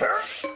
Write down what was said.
Yeah.